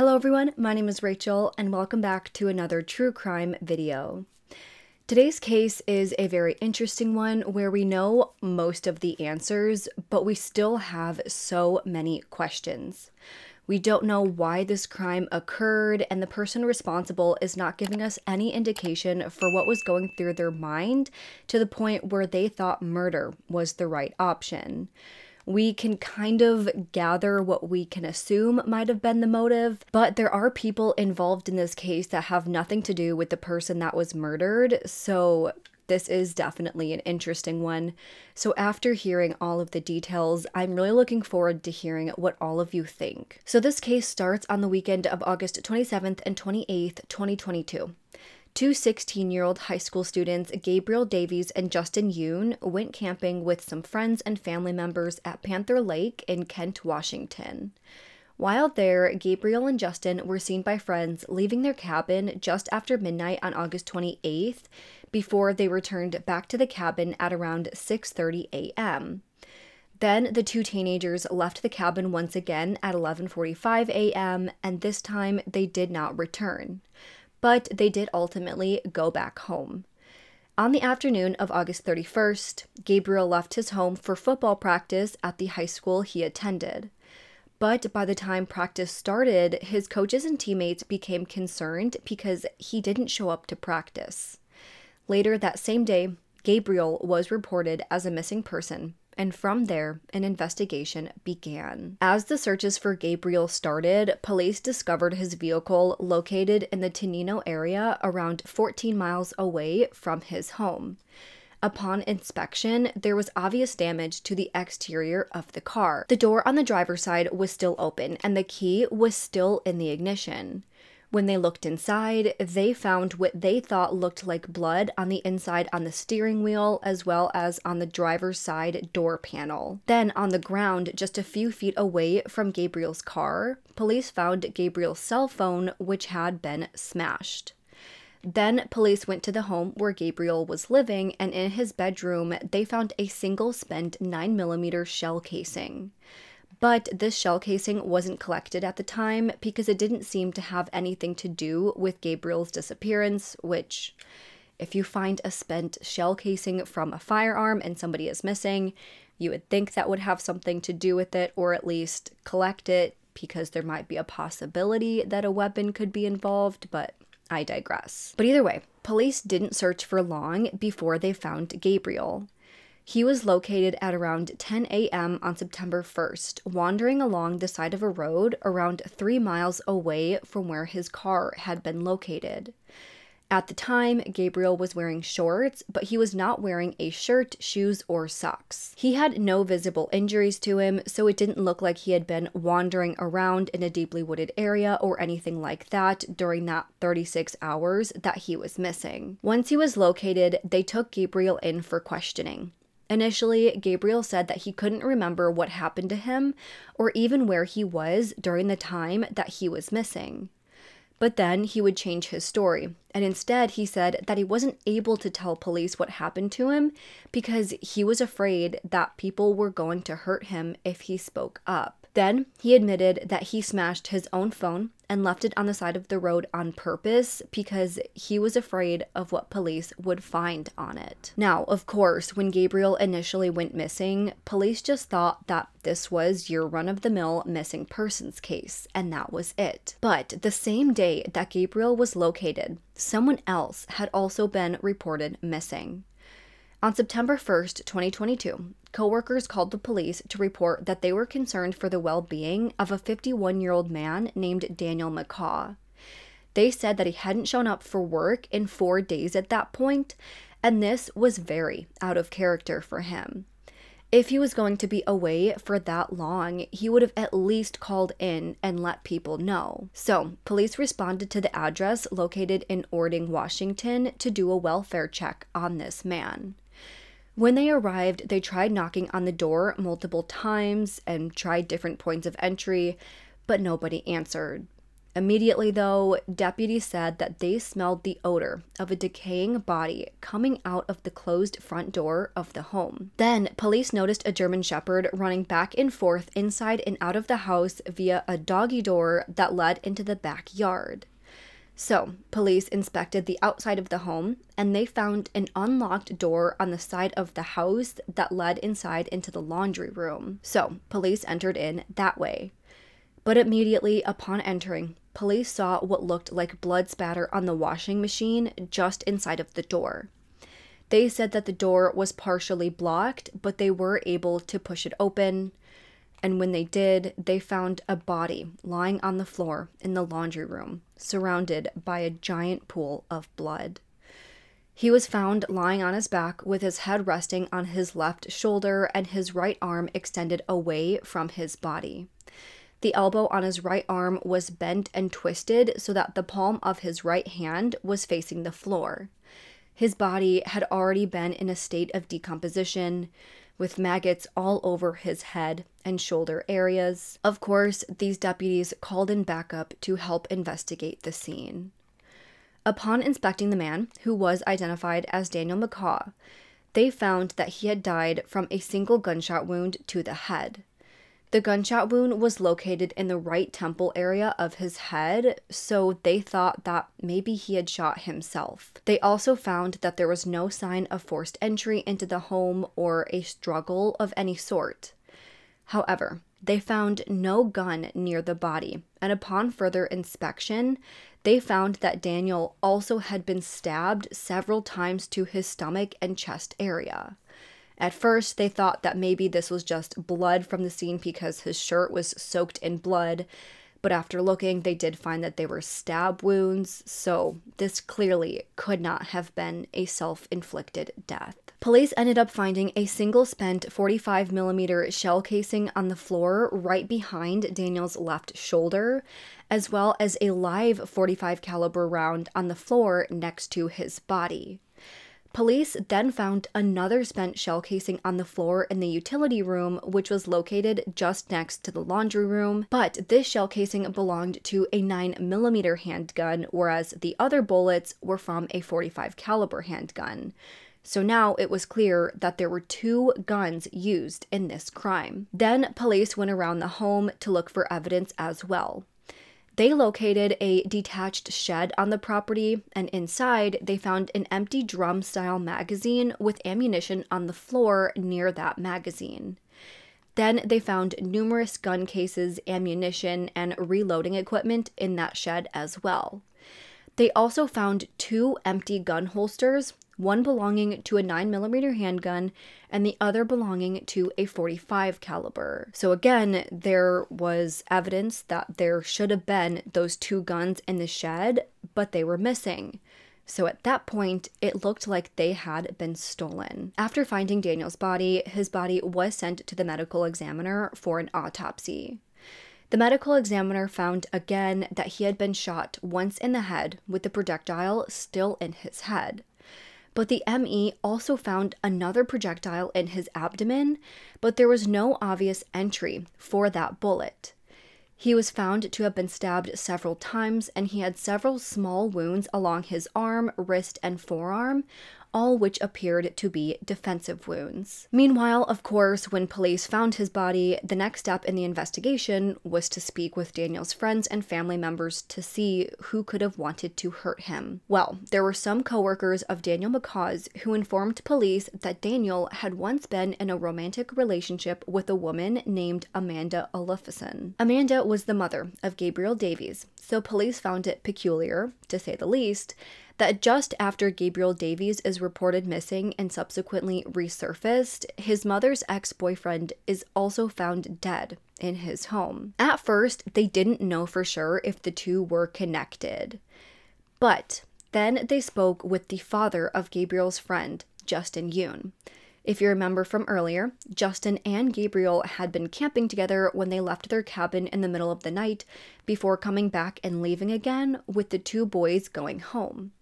Hello everyone, my name is Rachel and welcome back to another true crime video. Today's case is a very interesting one where we know most of the answers, but we still have so many questions. We don't know why this crime occurred, and the person responsible is not giving us any indication for what was going through their mind to the point where they thought murder was the right option we can kind of gather what we can assume might have been the motive, but there are people involved in this case that have nothing to do with the person that was murdered, so this is definitely an interesting one. So, after hearing all of the details, I'm really looking forward to hearing what all of you think. So, this case starts on the weekend of August 27th and 28th, 2022. Two 16 year old high school students, Gabriel Davies and Justin Yoon, went camping with some friends and family members at Panther Lake in Kent, Washington. While there, Gabriel and Justin were seen by friends leaving their cabin just after midnight on August 28th before they returned back to the cabin at around 6:30 a.m. Then the two teenagers left the cabin once again at 11:45 a.m. and this time they did not return but they did ultimately go back home. On the afternoon of August 31st, Gabriel left his home for football practice at the high school he attended. But by the time practice started, his coaches and teammates became concerned because he didn't show up to practice. Later that same day, Gabriel was reported as a missing person and from there, an investigation began. As the searches for Gabriel started, police discovered his vehicle located in the Tenino area around 14 miles away from his home. Upon inspection, there was obvious damage to the exterior of the car. The door on the driver's side was still open, and the key was still in the ignition. When they looked inside, they found what they thought looked like blood on the inside on the steering wheel as well as on the driver's side door panel. Then, on the ground, just a few feet away from Gabriel's car, police found Gabriel's cell phone, which had been smashed. Then police went to the home where Gabriel was living, and in his bedroom, they found a single spent 9mm shell casing. But this shell casing wasn't collected at the time because it didn't seem to have anything to do with Gabriel's disappearance, which, if you find a spent shell casing from a firearm and somebody is missing, you would think that would have something to do with it, or at least collect it because there might be a possibility that a weapon could be involved, but I digress. But either way, police didn't search for long before they found Gabriel. He was located at around 10 a.m. on September 1st, wandering along the side of a road around three miles away from where his car had been located. At the time, Gabriel was wearing shorts, but he was not wearing a shirt, shoes, or socks. He had no visible injuries to him, so it didn't look like he had been wandering around in a deeply wooded area or anything like that during that 36 hours that he was missing. Once he was located, they took Gabriel in for questioning. Initially, Gabriel said that he couldn't remember what happened to him or even where he was during the time that he was missing. But then he would change his story, and instead he said that he wasn't able to tell police what happened to him because he was afraid that people were going to hurt him if he spoke up. Then he admitted that he smashed his own phone and left it on the side of the road on purpose because he was afraid of what police would find on it. Now, of course, when Gabriel initially went missing, police just thought that this was your run of the mill missing persons case, and that was it. But the same day that Gabriel was located, someone else had also been reported missing. On September 1st, 2022, coworkers called the police to report that they were concerned for the well being of a 51 year old man named Daniel McCaw. They said that he hadn't shown up for work in four days at that point, and this was very out of character for him. If he was going to be away for that long, he would have at least called in and let people know. So, police responded to the address located in Orting, Washington to do a welfare check on this man. When they arrived, they tried knocking on the door multiple times and tried different points of entry, but nobody answered. Immediately, though, deputies said that they smelled the odor of a decaying body coming out of the closed front door of the home. Then, police noticed a German Shepherd running back and forth inside and out of the house via a doggy door that led into the backyard. So, police inspected the outside of the home and they found an unlocked door on the side of the house that led inside into the laundry room. So, police entered in that way. But immediately upon entering, police saw what looked like blood spatter on the washing machine just inside of the door. They said that the door was partially blocked, but they were able to push it open. And when they did, they found a body lying on the floor in the laundry room, surrounded by a giant pool of blood. He was found lying on his back with his head resting on his left shoulder and his right arm extended away from his body. The elbow on his right arm was bent and twisted so that the palm of his right hand was facing the floor. His body had already been in a state of decomposition, with maggots all over his head and shoulder areas. Of course, these deputies called in backup to help investigate the scene. Upon inspecting the man, who was identified as Daniel McCaw, they found that he had died from a single gunshot wound to the head. The gunshot wound was located in the right temple area of his head, so they thought that maybe he had shot himself. They also found that there was no sign of forced entry into the home or a struggle of any sort. However, they found no gun near the body, and upon further inspection, they found that Daniel also had been stabbed several times to his stomach and chest area. At first, they thought that maybe this was just blood from the scene because his shirt was soaked in blood, but after looking, they did find that they were stab wounds, so this clearly could not have been a self inflicted death. Police ended up finding a single spent 45mm shell casing on the floor right behind Daniel's left shoulder, as well as a live 45 caliber round on the floor next to his body. Police then found another spent shell casing on the floor in the utility room, which was located just next to the laundry room. But this shell casing belonged to a 9mm handgun, whereas the other bullets were from a 45 caliber handgun. So now it was clear that there were two guns used in this crime. Then police went around the home to look for evidence as well. They located a detached shed on the property, and inside they found an empty drum style magazine with ammunition on the floor near that magazine. Then they found numerous gun cases, ammunition, and reloading equipment in that shed as well. They also found two empty gun holsters one belonging to a 9mm handgun and the other belonging to a 45 caliber. So again, there was evidence that there should have been those two guns in the shed, but they were missing. So at that point, it looked like they had been stolen. After finding Daniel's body, his body was sent to the medical examiner for an autopsy. The medical examiner found again that he had been shot once in the head with the projectile still in his head. But the ME also found another projectile in his abdomen, but there was no obvious entry for that bullet. He was found to have been stabbed several times, and he had several small wounds along his arm, wrist, and forearm, all which appeared to be defensive wounds. Meanwhile, of course, when police found his body, the next step in the investigation was to speak with Daniel's friends and family members to see who could have wanted to hurt him. Well, there were some coworkers of Daniel McCaw's who informed police that Daniel had once been in a romantic relationship with a woman named Amanda Olufsen. Amanda was the mother of Gabriel Davies, so police found it peculiar, to say the least, that just after Gabriel Davies is reported missing and subsequently resurfaced, his mother's ex boyfriend is also found dead in his home. At first, they didn't know for sure if the two were connected. But then they spoke with the father of Gabriel's friend, Justin Yoon. If you remember from earlier, Justin and Gabriel had been camping together when they left their cabin in the middle of the night before coming back and leaving again, with the two boys going home.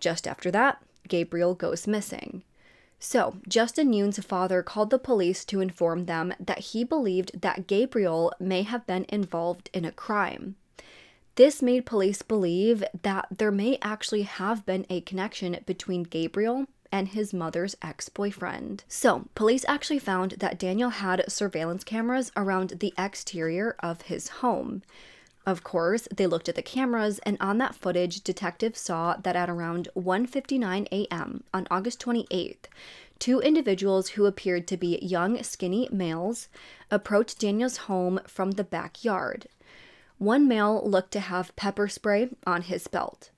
Just after that, Gabriel goes missing. So, Justin Yoon's father called the police to inform them that he believed that Gabriel may have been involved in a crime. This made police believe that there may actually have been a connection between Gabriel and his mother's ex boyfriend. So, police actually found that Daniel had surveillance cameras around the exterior of his home. Of course, they looked at the cameras and on that footage detectives saw that at around 1:59 a.m. on August 28th, two individuals who appeared to be young skinny males approached Daniel's home from the backyard. One male looked to have pepper spray on his belt.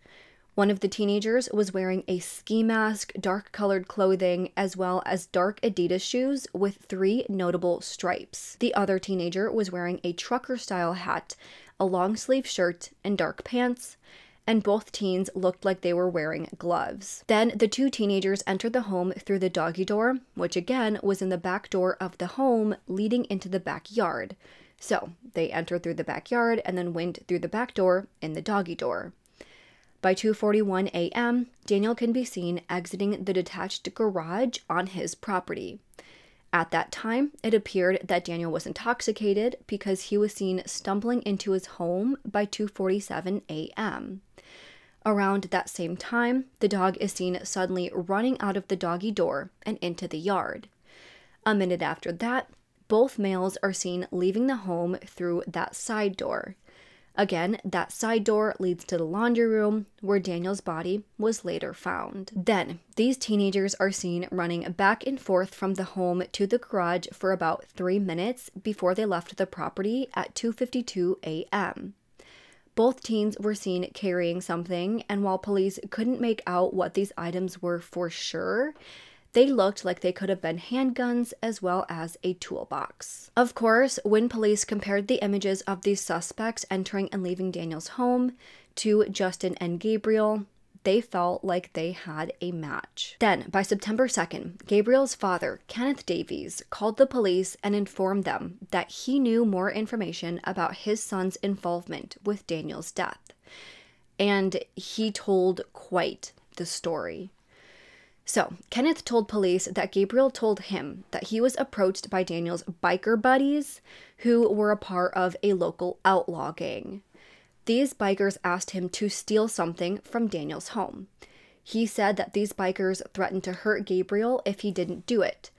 One of the teenagers was wearing a ski mask, dark colored clothing, as well as dark Adidas shoes with three notable stripes. The other teenager was wearing a trucker style hat, a long sleeve shirt, and dark pants, and both teens looked like they were wearing gloves. Then the two teenagers entered the home through the doggy door, which again was in the back door of the home leading into the backyard. So they entered through the backyard and then went through the back door in the doggy door. By 2:41 a.m., Daniel can be seen exiting the detached garage on his property. At that time, it appeared that Daniel was intoxicated because he was seen stumbling into his home by 2:47 a.m. Around that same time, the dog is seen suddenly running out of the doggy door and into the yard. A minute after that, both males are seen leaving the home through that side door. Again, that side door leads to the laundry room where Daniel's body was later found. Then, these teenagers are seen running back and forth from the home to the garage for about 3 minutes before they left the property at 2:52 a.m. Both teens were seen carrying something, and while police couldn't make out what these items were for sure, they looked like they could have been handguns as well as a toolbox. Of course, when police compared the images of these suspects entering and leaving Daniel's home to Justin and Gabriel, they felt like they had a match. Then, by September 2nd, Gabriel's father, Kenneth Davies, called the police and informed them that he knew more information about his son's involvement with Daniel's death. And he told quite the story. So, Kenneth told police that Gabriel told him that he was approached by Daniel's biker buddies who were a part of a local outlaw gang. These bikers asked him to steal something from Daniel's home. He said that these bikers threatened to hurt Gabriel if he didn't do it.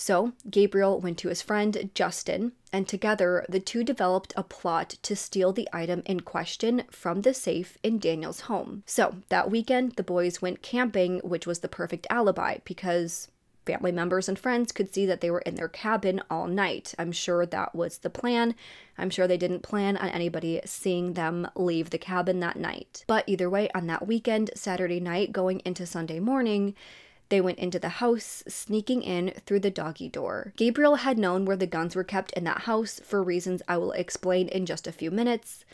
So, Gabriel went to his friend Justin, and together the two developed a plot to steal the item in question from the safe in Daniel's home. So, that weekend, the boys went camping, which was the perfect alibi because family members and friends could see that they were in their cabin all night. I'm sure that was the plan. I'm sure they didn't plan on anybody seeing them leave the cabin that night. But either way, on that weekend, Saturday night, going into Sunday morning, they went into the house, sneaking in through the doggy door. Gabriel had known where the guns were kept in that house for reasons I will explain in just a few minutes.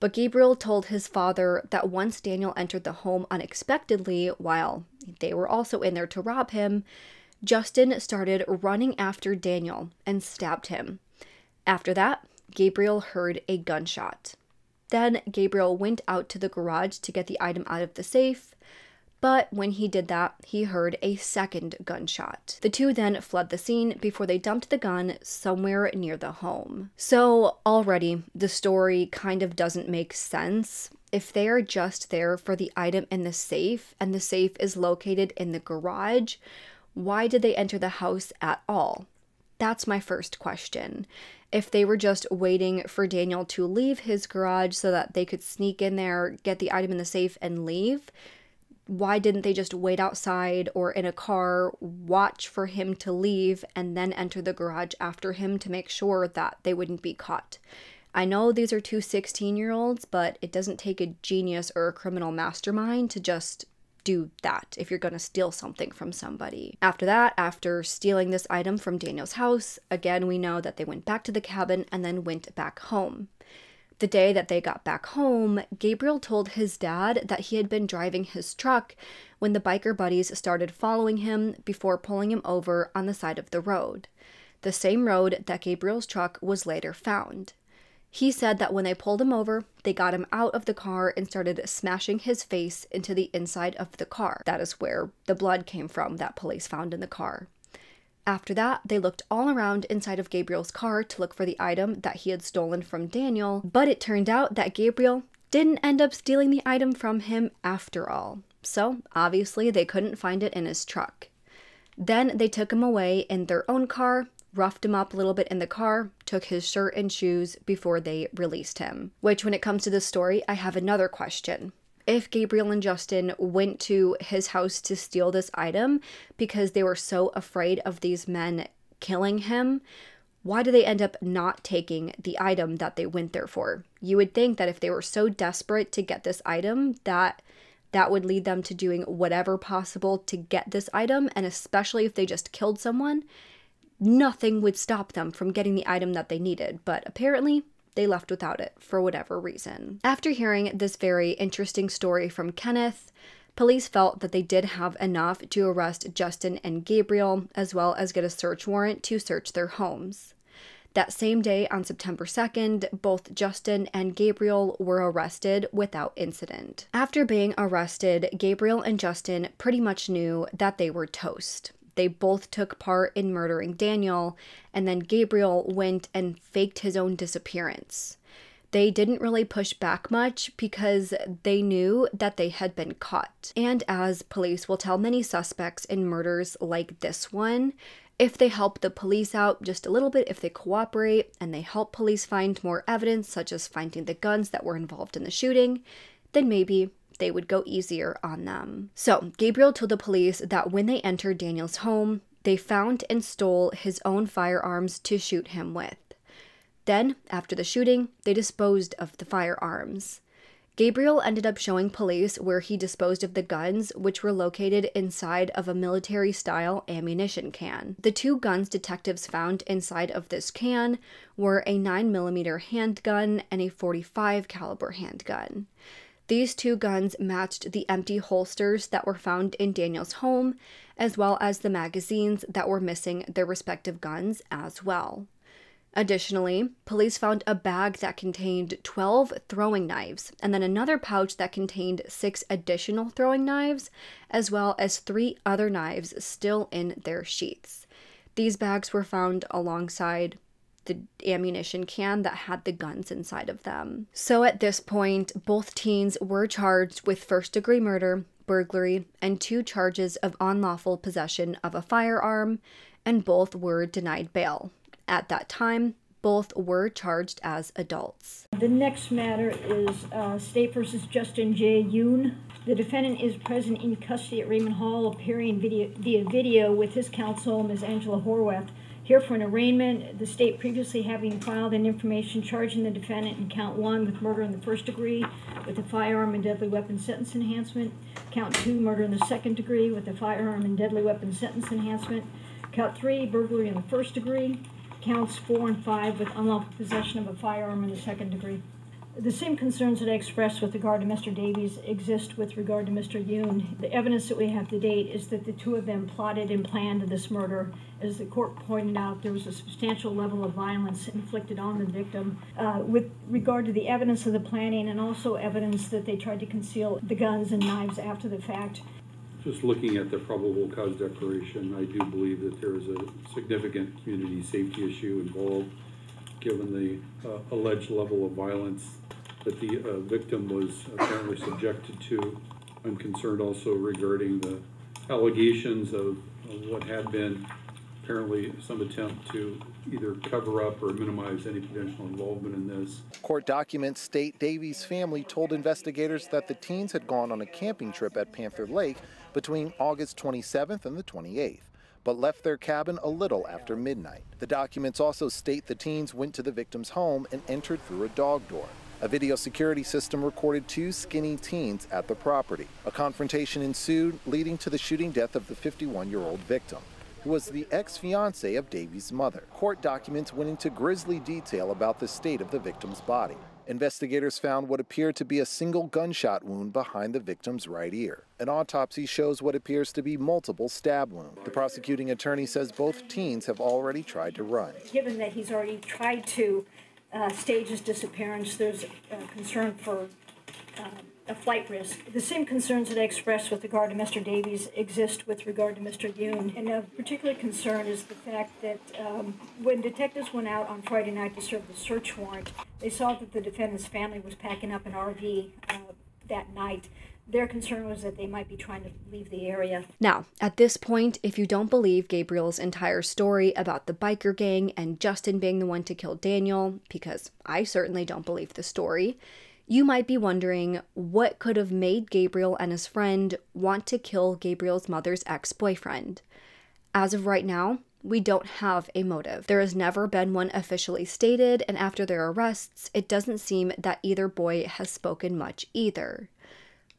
But Gabriel told his father that once Daniel entered the home unexpectedly, while they were also in there to rob him, Justin started running after Daniel and stabbed him. After that, Gabriel heard a gunshot. Then Gabriel went out to the garage to get the item out of the safe, but when he did that, he heard a second gunshot. The two then fled the scene before they dumped the gun somewhere near the home. So, already, the story kind of doesn't make sense. If they are just there for the item in the safe and the safe is located in the garage, why did they enter the house at all? That's my first question. If they were just waiting for Daniel to leave his garage so that they could sneak in there, get the item in the safe, and leave, why didn't they just wait outside or in a car, watch for him to leave, and then enter the garage after him to make sure that they wouldn't be caught? I know these are two 16 year olds, but it doesn't take a genius or a criminal mastermind to just do that if you're going to steal something from somebody. After that, after stealing this item from Daniel's house, again, we know that they went back to the cabin and then went back home. The day that they got back home, Gabriel told his dad that he had been driving his truck when the biker buddies started following him before pulling him over on the side of the road, the same road that Gabriel's truck was later found. He said that when they pulled him over, they got him out of the car and started smashing his face into the inside of the car. That is where the blood came from that police found in the car. After that, they looked all around inside of Gabriel's car to look for the item that he had stolen from Daniel, but it turned out that Gabriel didn't end up stealing the item from him after all. So, obviously, they couldn't find it in his truck. Then they took him away in their own car, roughed him up a little bit in the car, took his shirt and shoes before they released him. Which, when it comes to this story, I have another question. If Gabriel and Justin went to his house to steal this item because they were so afraid of these men killing him, why do they end up not taking the item that they went there for? You would think that if they were so desperate to get this item that that would lead them to doing whatever possible to get this item and especially if they just killed someone, nothing would stop them from getting the item that they needed, but apparently they left without it for whatever reason. After hearing this very interesting story from Kenneth, police felt that they did have enough to arrest Justin and Gabriel, as well as get a search warrant to search their homes. That same day, on September 2nd, both Justin and Gabriel were arrested without incident. After being arrested, Gabriel and Justin pretty much knew that they were toast. They both took part in murdering Daniel, and then Gabriel went and faked his own disappearance. They didn't really push back much because they knew that they had been caught. And as police will tell many suspects in murders like this one, if they help the police out just a little bit, if they cooperate and they help police find more evidence, such as finding the guns that were involved in the shooting, then maybe they would go easier on them. So, Gabriel told the police that when they entered Daniel's home, they found and stole his own firearms to shoot him with. Then, after the shooting, they disposed of the firearms. Gabriel ended up showing police where he disposed of the guns, which were located inside of a military style ammunition can. The two guns detectives found inside of this can were a 9mm handgun and a 45 caliber handgun. These two guns matched the empty holsters that were found in Daniel's home, as well as the magazines that were missing their respective guns as well. Additionally, police found a bag that contained 12 throwing knives and then another pouch that contained six additional throwing knives, as well as three other knives still in their sheaths. These bags were found alongside the ammunition can that had the guns inside of them. So at this point, both teens were charged with first degree murder, burglary, and two charges of unlawful possession of a firearm, and both were denied bail. At that time, both were charged as adults. The next matter is uh, State versus Justin J. Yoon. The defendant is present in custody at Raymond Hall, appearing video, via video with his counsel, Ms. Angela Horwath. Here for an arraignment, the state previously having filed an information charging the defendant in count one with murder in the first degree with a firearm and deadly weapon sentence enhancement, count two, murder in the second degree with a firearm and deadly weapon sentence enhancement, count three, burglary in the first degree, counts four and five with unlawful possession of a firearm in the second degree. The same concerns that I expressed with regard to Mr. Davies exist with regard to Mr. Yoon. The evidence that we have to date is that the two of them plotted and planned this murder. As the court pointed out, there was a substantial level of violence inflicted on the victim. Uh, with regard to the evidence of the planning and also evidence that they tried to conceal the guns and knives after the fact, just looking at the probable cause declaration, I do believe that there is a significant community safety issue involved, given the uh, alleged level of violence that the uh, victim was apparently subjected to. I'm concerned also regarding the allegations of, of what had been apparently some attempt to either cover up or minimize any potential involvement in this. Court documents state Davies' family told investigators that the teens had gone on a camping trip at Panther Lake between August 27th and the 28th but left their cabin a little after midnight. The documents also state the teens went to the victim's home and entered through a dog door. A video security system recorded two skinny teens at the property. A confrontation ensued, leading to the shooting death of the 51 year old victim, who was the ex fiance of Davies' mother. Court documents went into grisly detail about the state of the victim's body. Investigators found what appeared to be a single gunshot wound behind the victim's right ear. An autopsy shows what appears to be multiple stab wounds. The prosecuting attorney says both teens have already tried to run. Given that he's already tried to uh, stage his disappearance. There's uh, concern for uh, a flight risk. The same concerns that I expressed with regard to Mr. Davies exist with regard to Mr. Yoon. And a particular concern is the fact that um, when detectives went out on Friday night to serve the search warrant, they saw that the defendant's family was packing up an RV uh, that night. Their concern was that they might be trying to leave the area. Now, at this point, if you don't believe Gabriel's entire story about the biker gang and Justin being the one to kill Daniel, because I certainly don't believe the story, you might be wondering what could have made Gabriel and his friend want to kill Gabriel's mother's ex boyfriend. As of right now, we don't have a motive. There has never been one officially stated, and after their arrests, it doesn't seem that either boy has spoken much either.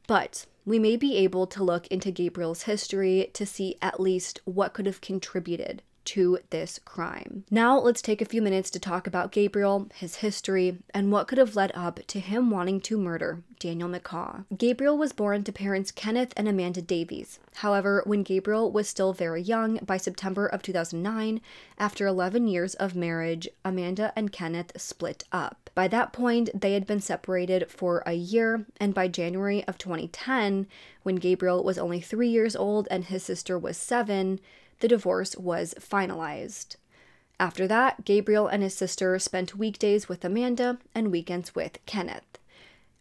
But we may be able to look into Gabriel's history to see at least what could have contributed to this crime. Now, let's take a few minutes to talk about Gabriel, his history, and what could have led up to him wanting to murder Daniel McCaw. Gabriel was born to parents Kenneth and Amanda Davies. However, when Gabriel was still very young, by September of 2009, after 11 years of marriage, Amanda and Kenneth split up. By that point, they had been separated for a year, and by January of 2010, when Gabriel was only three years old and his sister was seven, the divorce was finalized. After that, Gabriel and his sister spent weekdays with Amanda and weekends with Kenneth.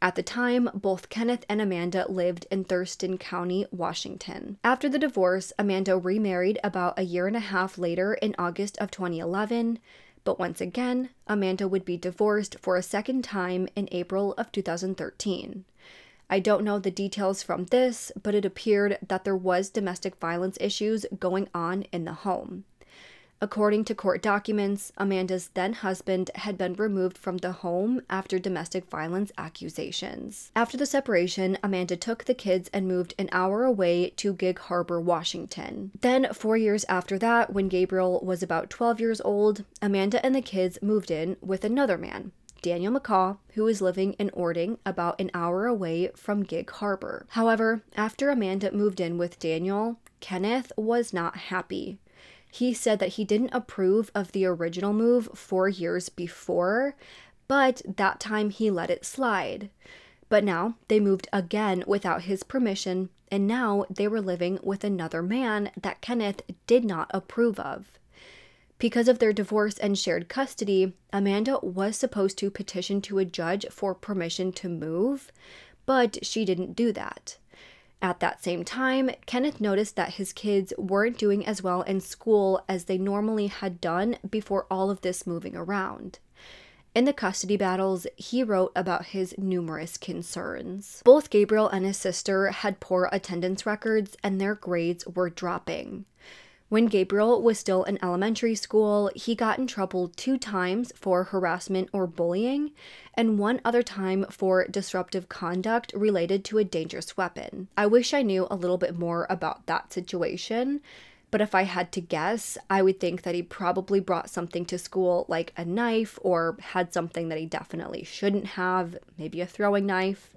At the time, both Kenneth and Amanda lived in Thurston County, Washington. After the divorce, Amanda remarried about a year and a half later in August of 2011, but once again, Amanda would be divorced for a second time in April of 2013. I don't know the details from this, but it appeared that there was domestic violence issues going on in the home. According to court documents, Amanda's then husband had been removed from the home after domestic violence accusations. After the separation, Amanda took the kids and moved an hour away to Gig Harbor, Washington. Then, four years after that, when Gabriel was about 12 years old, Amanda and the kids moved in with another man, Daniel McCaw, who was living in Orting, about an hour away from Gig Harbor. However, after Amanda moved in with Daniel, Kenneth was not happy. He said that he didn't approve of the original move four years before, but that time he let it slide. But now they moved again without his permission, and now they were living with another man that Kenneth did not approve of. Because of their divorce and shared custody, Amanda was supposed to petition to a judge for permission to move, but she didn't do that. At that same time, Kenneth noticed that his kids weren't doing as well in school as they normally had done before all of this moving around. In the custody battles, he wrote about his numerous concerns. Both Gabriel and his sister had poor attendance records, and their grades were dropping. When Gabriel was still in elementary school, he got in trouble two times for harassment or bullying, and one other time for disruptive conduct related to a dangerous weapon. I wish I knew a little bit more about that situation, but if I had to guess, I would think that he probably brought something to school like a knife or had something that he definitely shouldn't have, maybe a throwing knife.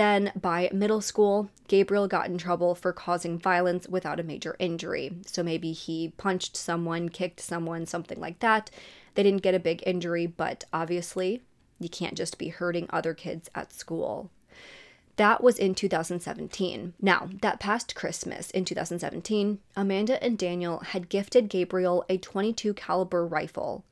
Then, by middle school, Gabriel got in trouble for causing violence without a major injury. So maybe he punched someone, kicked someone, something like that. They didn't get a big injury, but obviously, you can't just be hurting other kids at school. That was in 2017. Now, that past Christmas in 2017, Amanda and Daniel had gifted Gabriel a 22 caliber rifle.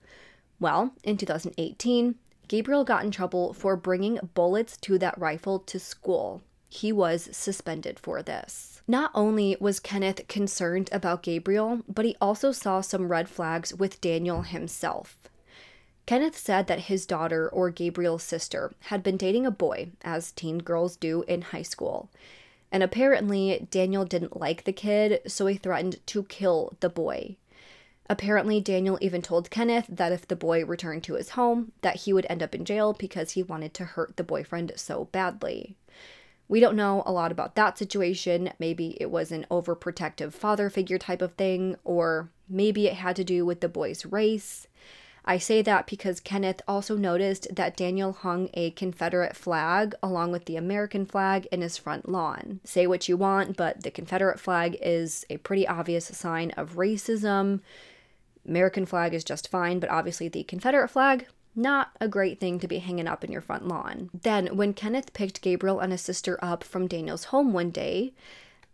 Well, in 2018, Gabriel got in trouble for bringing bullets to that rifle to school. He was suspended for this. Not only was Kenneth concerned about Gabriel, but he also saw some red flags with Daniel himself. Kenneth said that his daughter, or Gabriel's sister, had been dating a boy, as teen girls do in high school. And apparently, Daniel didn't like the kid, so he threatened to kill the boy. Apparently, Daniel even told Kenneth that if the boy returned to his home, that he would end up in jail because he wanted to hurt the boyfriend so badly. We don't know a lot about that situation. Maybe it was an overprotective father figure type of thing, or maybe it had to do with the boy's race. I say that because Kenneth also noticed that Daniel hung a Confederate flag along with the American flag in his front lawn. Say what you want, but the Confederate flag is a pretty obvious sign of racism. American flag is just fine, but obviously the Confederate flag, Not a great thing to be hanging up in your front lawn. Then, when Kenneth picked Gabriel and his sister up from Daniel's home one day,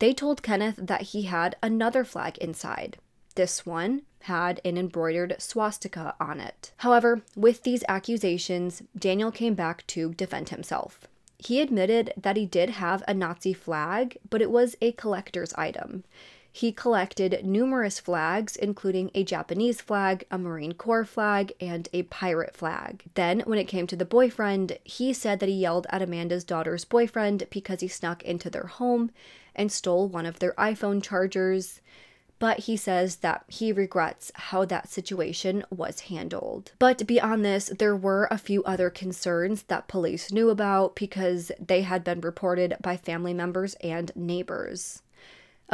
they told Kenneth that he had another flag inside. This one had an embroidered swastika on it. However, with these accusations, Daniel came back to defend himself. He admitted that he did have a Nazi flag, but it was a collector's item. He collected numerous flags, including a Japanese flag, a Marine Corps flag, and a pirate flag. Then, when it came to the boyfriend, he said that he yelled at Amanda's daughter's boyfriend because he snuck into their home and stole one of their iPhone chargers. But he says that he regrets how that situation was handled. But beyond this, there were a few other concerns that police knew about because they had been reported by family members and neighbors.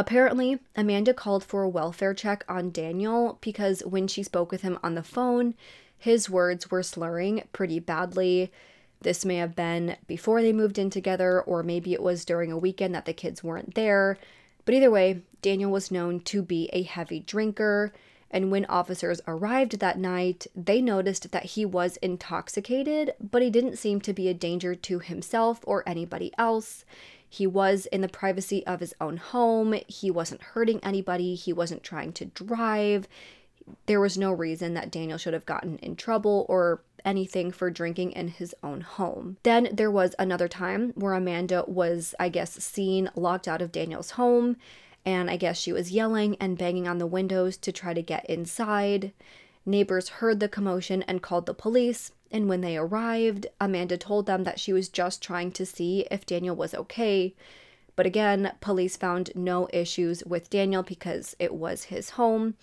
Apparently, Amanda called for a welfare check on Daniel because when she spoke with him on the phone, his words were slurring pretty badly. This may have been before they moved in together, or maybe it was during a weekend that the kids weren't there. But either way, Daniel was known to be a heavy drinker, and when officers arrived that night, they noticed that he was intoxicated, but he didn't seem to be a danger to himself or anybody else. He was in the privacy of his own home. He wasn't hurting anybody. He wasn't trying to drive. There was no reason that Daniel should have gotten in trouble or anything for drinking in his own home. Then there was another time where Amanda was, I guess, seen locked out of Daniel's home. And I guess she was yelling and banging on the windows to try to get inside. Neighbors heard the commotion and called the police, and when they arrived, Amanda told them that she was just trying to see if Daniel was okay. But again, police found no issues with Daniel because it was his home.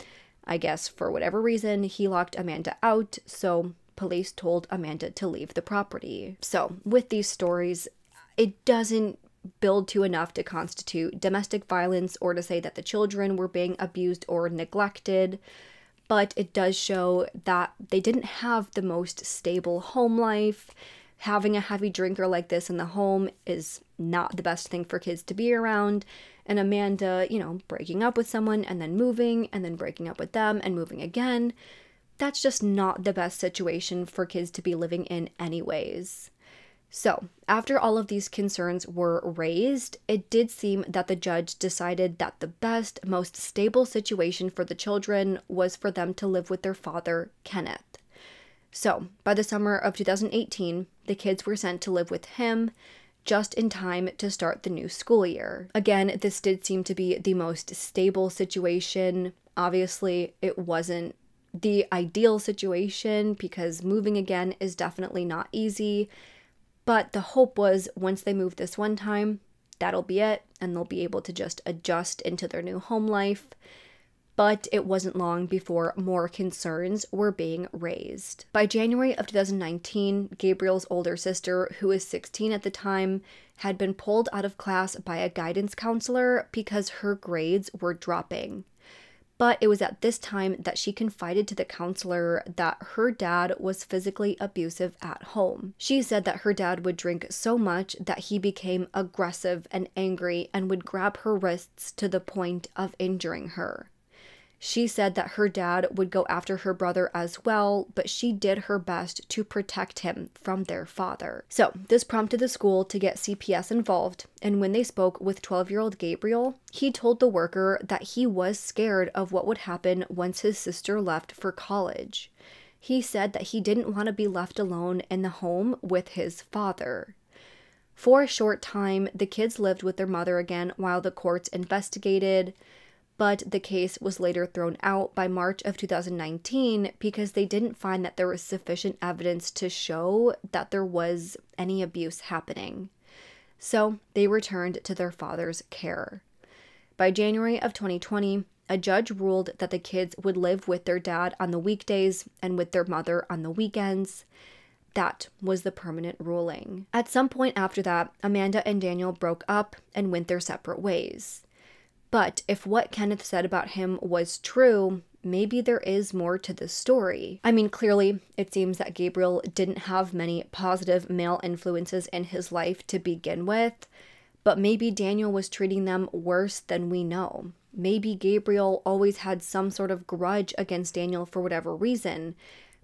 I guess for whatever reason, he locked Amanda out, so police told Amanda to leave the property. So, with these stories, it doesn't build to enough to constitute domestic violence or to say that the children were being abused or neglected but it does show that they didn't have the most stable home life. Having a heavy drinker like this in the home is not the best thing for kids to be around. And Amanda, you know, breaking up with someone and then moving and then breaking up with them and moving again, that's just not the best situation for kids to be living in, anyways. So, after all of these concerns were raised, it did seem that the judge decided that the best, most stable situation for the children was for them to live with their father, Kenneth. So, by the summer of 2018, the kids were sent to live with him just in time to start the new school year. Again, this did seem to be the most stable situation. Obviously, it wasn't the ideal situation because moving again is definitely not easy but the hope was once they move this one time, that'll be it, and they'll be able to just adjust into their new home life. But it wasn't long before more concerns were being raised. By January of 2019, Gabriel's older sister, who was 16 at the time, had been pulled out of class by a guidance counselor because her grades were dropping. But it was at this time that she confided to the counselor that her dad was physically abusive at home. She said that her dad would drink so much that he became aggressive and angry and would grab her wrists to the point of injuring her. She said that her dad would go after her brother as well, but she did her best to protect him from their father. So, this prompted the school to get CPS involved, and when they spoke with 12 year old Gabriel, he told the worker that he was scared of what would happen once his sister left for college. He said that he didn't want to be left alone in the home with his father. For a short time, the kids lived with their mother again while the courts investigated but the case was later thrown out by March of 2019 because they didn't find that there was sufficient evidence to show that there was any abuse happening. So they returned to their father's care. By January of 2020, a judge ruled that the kids would live with their dad on the weekdays and with their mother on the weekends. That was the permanent ruling. At some point after that, Amanda and Daniel broke up and went their separate ways. But if what Kenneth said about him was true, maybe there is more to the story. I mean, clearly, it seems that Gabriel didn't have many positive male influences in his life to begin with, but maybe Daniel was treating them worse than we know. Maybe Gabriel always had some sort of grudge against Daniel for whatever reason.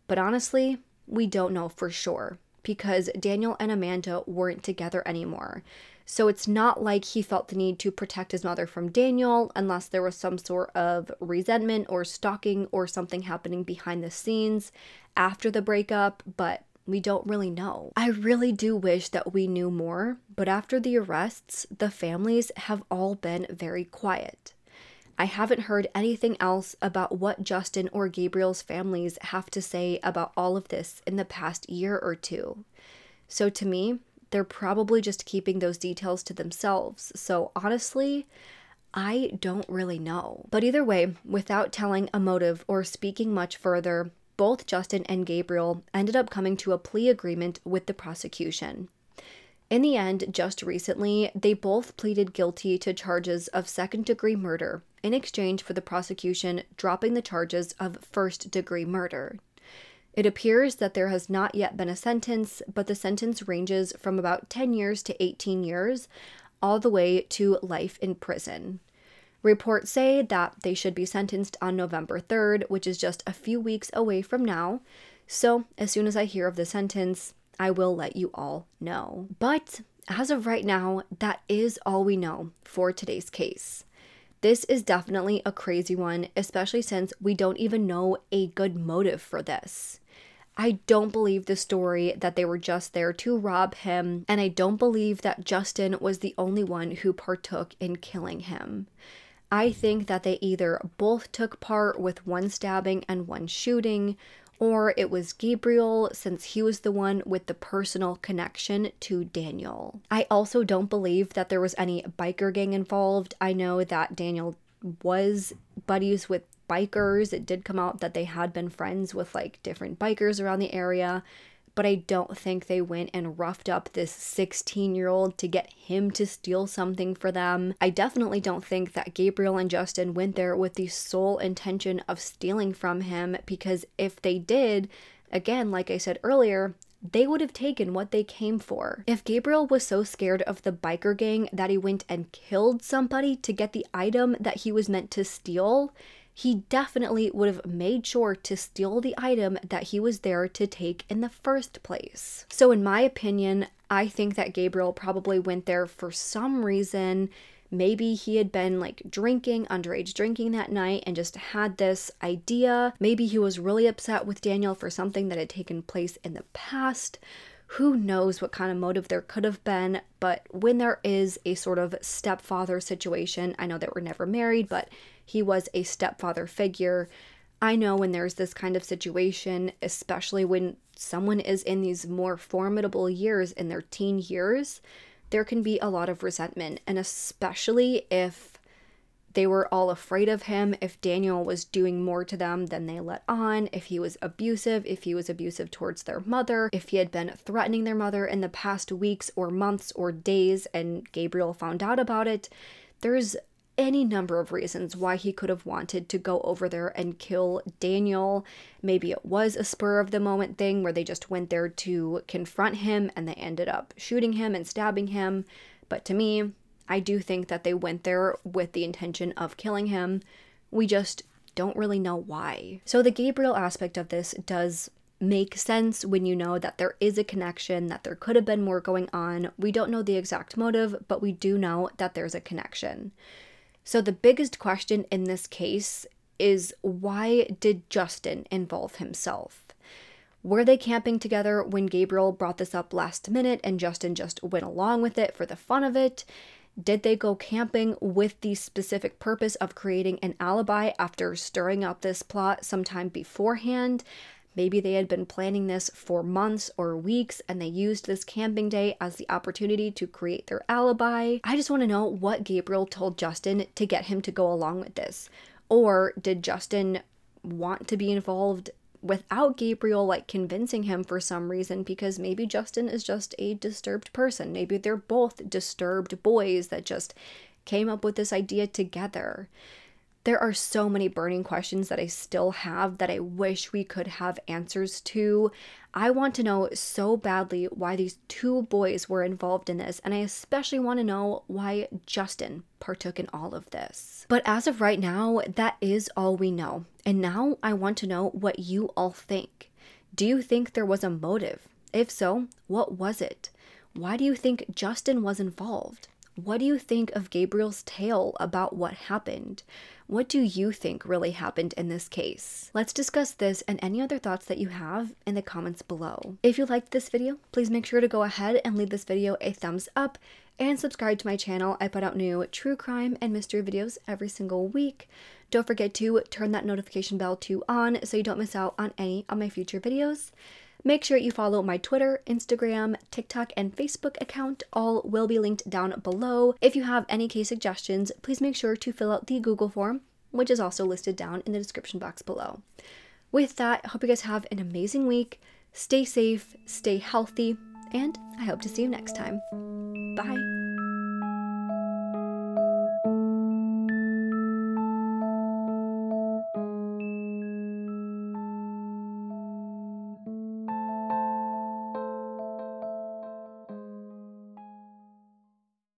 But honestly, we don't know for sure because Daniel and Amanda weren't together anymore. So it's not like he felt the need to protect his mother from Daniel unless there was some sort of resentment or stalking or something happening behind the scenes after the breakup, but we don't really know. I really do wish that we knew more, but after the arrests, the families have all been very quiet. I haven't heard anything else about what Justin or Gabriel's families have to say about all of this in the past year or two. So to me, they're probably just keeping those details to themselves. So honestly, I don't really know. But either way, without telling a motive or speaking much further, both Justin and Gabriel ended up coming to a plea agreement with the prosecution. In the end, just recently, they both pleaded guilty to charges of second degree murder in exchange for the prosecution dropping the charges of first degree murder. It appears that there has not yet been a sentence, but the sentence ranges from about 10 years to 18 years, all the way to life in prison. Reports say that they should be sentenced on November 3rd, which is just a few weeks away from now. So, as soon as I hear of the sentence, I will let you all know. But as of right now, that is all we know for today's case. This is definitely a crazy one, especially since we don't even know a good motive for this. I don't believe the story that they were just there to rob him, and I don't believe that Justin was the only one who partook in killing him. I think that they either both took part with one stabbing and one shooting, or it was Gabriel since he was the one with the personal connection to Daniel. I also don't believe that there was any biker gang involved. I know that Daniel was buddies with bikers. It did come out that they had been friends with like different bikers around the area, but I don't think they went and roughed up this 16 year old to get him to steal something for them. I definitely don't think that Gabriel and Justin went there with the sole intention of stealing from him because if they did, again, like I said earlier, they would have taken what they came for. If Gabriel was so scared of the biker gang that he went and killed somebody to get the item that he was meant to steal, he definitely would have made sure to steal the item that he was there to take in the first place. So, in my opinion, I think that Gabriel probably went there for some reason. Maybe he had been like drinking, underage drinking that night, and just had this idea. Maybe he was really upset with Daniel for something that had taken place in the past. Who knows what kind of motive there could have been, but when there is a sort of stepfather situation, I know that we're never married, but he was a stepfather figure. I know when there's this kind of situation, especially when someone is in these more formidable years in their teen years, there can be a lot of resentment. And especially if they were all afraid of him, if Daniel was doing more to them than they let on, if he was abusive, if he was abusive towards their mother, if he had been threatening their mother in the past weeks or months or days and Gabriel found out about it, there's any number of reasons why he could have wanted to go over there and kill Daniel. Maybe it was a spur of the moment thing where they just went there to confront him and they ended up shooting him and stabbing him. But to me, I do think that they went there with the intention of killing him. We just don't really know why. So the Gabriel aspect of this does make sense when you know that there is a connection, that there could have been more going on. We don't know the exact motive, but we do know that there's a connection. So, the biggest question in this case is why did Justin involve himself? Were they camping together when Gabriel brought this up last minute and Justin just went along with it for the fun of it? Did they go camping with the specific purpose of creating an alibi after stirring up this plot sometime beforehand? Maybe they had been planning this for months or weeks and they used this camping day as the opportunity to create their alibi. I just want to know what Gabriel told Justin to get him to go along with this. Or did Justin want to be involved without Gabriel like convincing him for some reason because maybe Justin is just a disturbed person. Maybe they're both disturbed boys that just came up with this idea together. There are so many burning questions that I still have that I wish we could have answers to. I want to know so badly why these two boys were involved in this, and I especially want to know why Justin partook in all of this. But as of right now, that is all we know. And now I want to know what you all think. Do you think there was a motive? If so, what was it? Why do you think Justin was involved? What do you think of Gabriel's tale about what happened? What do you think really happened in this case? Let's discuss this and any other thoughts that you have in the comments below. If you liked this video, please make sure to go ahead and leave this video a thumbs up and subscribe to my channel. I put out new true crime and mystery videos every single week. Don't forget to turn that notification bell to on so you don't miss out on any of my future videos. Make sure you follow my Twitter, Instagram, TikTok, and Facebook account. All will be linked down below. If you have any case suggestions, please make sure to fill out the Google form, which is also listed down in the description box below. With that, I hope you guys have an amazing week. Stay safe, stay healthy, and I hope to see you next time. Bye.